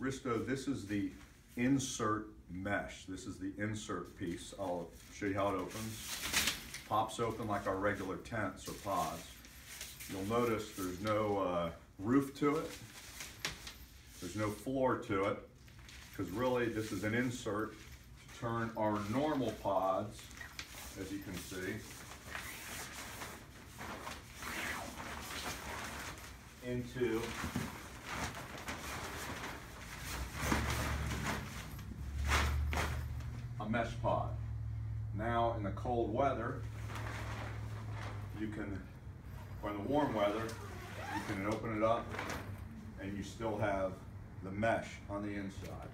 Risto, this is the insert mesh. This is the insert piece. I'll show you how it opens. Pops open like our regular tents or pods. You'll notice there's no uh, roof to it. There's no floor to it because really this is an insert to turn our normal pods, as you can see, into mesh pod. Now in the cold weather, you can, or in the warm weather, you can open it up and you still have the mesh on the inside.